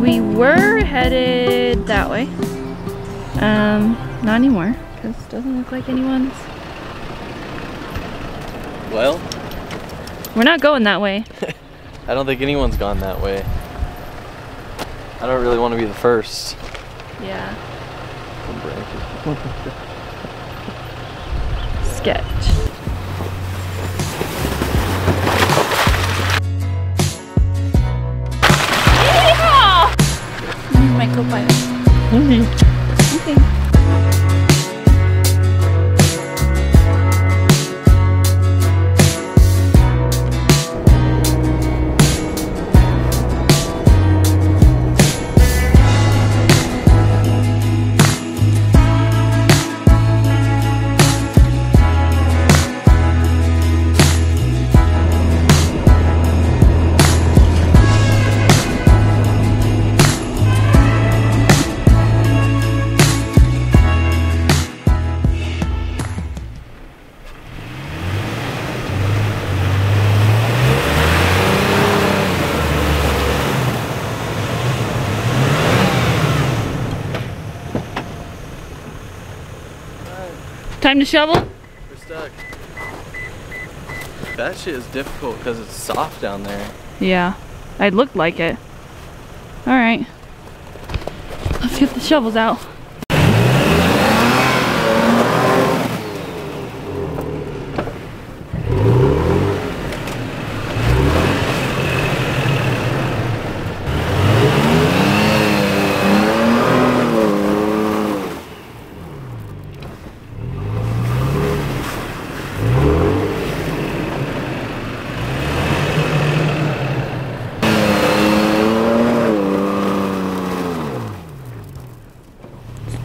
We were headed that way. Um, not anymore, because it doesn't look like anyone's. Well, We're not going that way. I don't think anyone's gone that way. I don't really want to be the first. Yeah. Sketch. You might go by Time to shovel? We're stuck. That shit is difficult because it's soft down there. Yeah. It looked like it. Alright. Let's get the shovels out.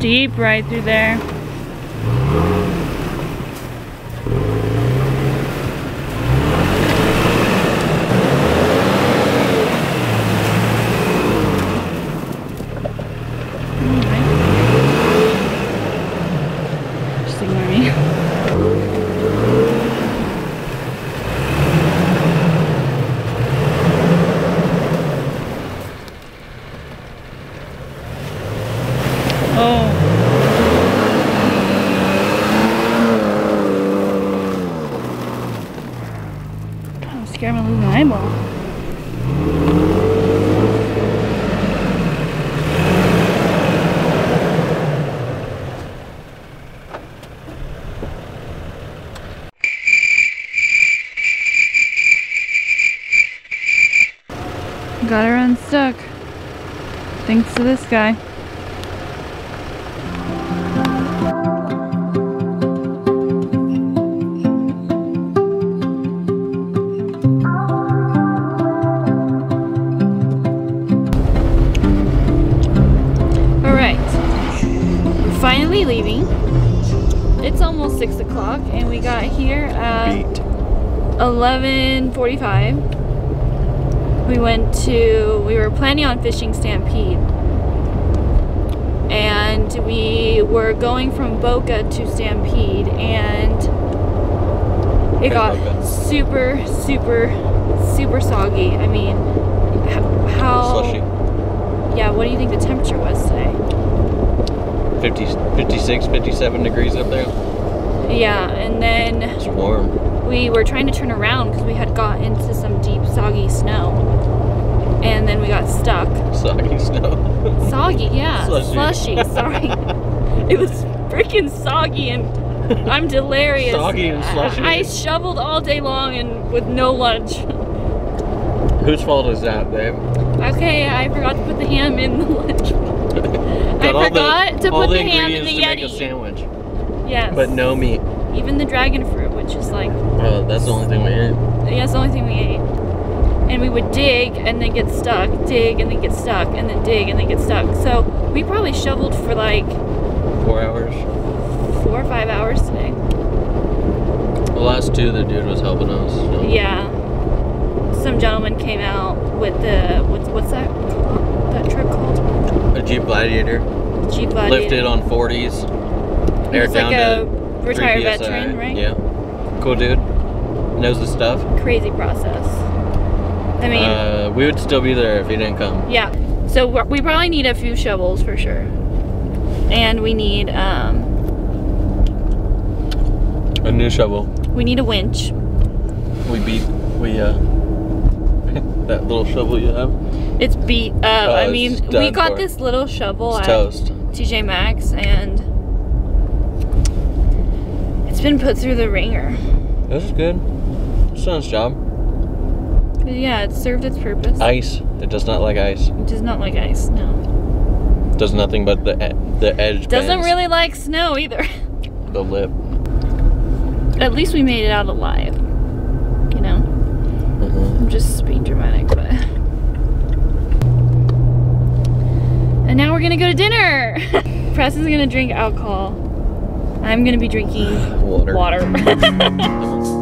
Deep right through there. Alright. Just ignore me. Oh. I'm scared I'm gonna lose my eyeball. Got her unstuck. Thanks to this guy. O'clock and we got here at 11.45. We went to, we were planning on fishing Stampede. And we were going from Boca to Stampede and it got super, super, super soggy. I mean, how... Slushy. Yeah, what do you think the temperature was today? 50, 56, 57 degrees up there. Yeah, and then It's warm. we were trying to turn around because we had got into some deep soggy snow. And then we got stuck. Soggy snow. Soggy, yeah. Slushy. Slushy, sorry. it was freaking soggy and I'm delirious. Soggy and slushy. I, I shoveled all day long and with no lunch. Whose fault is that, babe? Okay, I forgot to put the ham in the lunch. I Got all the- forgot to put the the ham in the to make a Yeti. sandwich, Yes. but no meat. Even the dragon fruit, which is like Oh, that's the only thing we ate. Yeah, that's the only thing we ate. And we would dig and then get stuck, dig and then get stuck, and then dig and then get stuck. So we probably shoveled for like Four hours. four or five hours today. The last two, the dude was helping us. so- Yeah. Some gentleman came out with the what's what's that that truck called? A Jeep Gladiator. Jeep Gladiator. Lifted on 40s. He Air was like a retired PSI. veteran, right? Yeah. Cool dude. Knows the stuff. Crazy process. I mean, uh, we would still be there if he didn't come. yeah. So we're- we probably need a few shovels for sure. And we need um, A new shovel. we need a winch. We beat. We uh. that little shovel you have. It's beat up. I mean, we got for. this little shovel It's at toast. TJ Maxx and it's been put through the ringer. This is good. It's done its job. Yeah, it served its purpose. Ice. It does not like ice. It does not like ice, no. Does nothing but the the edge. Doesn't bends. really like snow either. The lip. At least we made it out alive. You know? Mm -hmm. I'm just being dramatic, but. And now we're gonna go to dinner! Preston's gonna drink alcohol. I'm gonna be drinking Water. water.